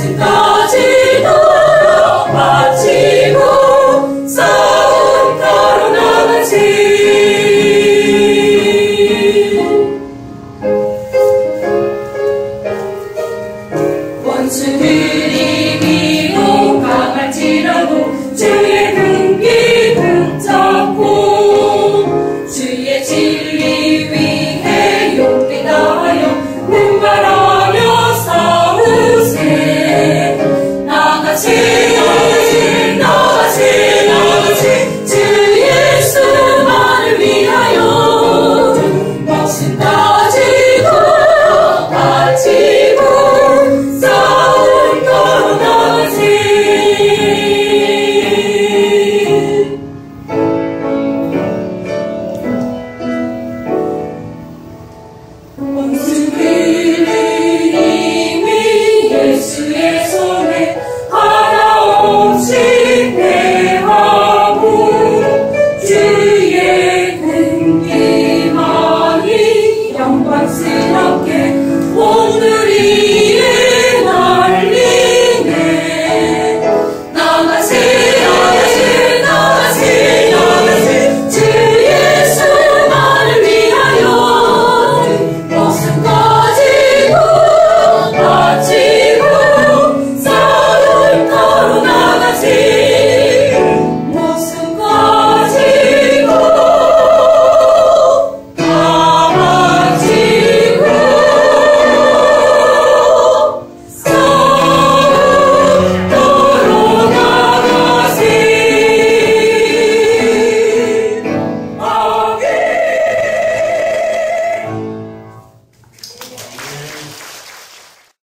결승까지도록 바치고 싸운 가로 남은 세 원수들이